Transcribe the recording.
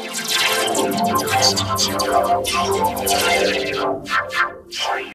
Thank you.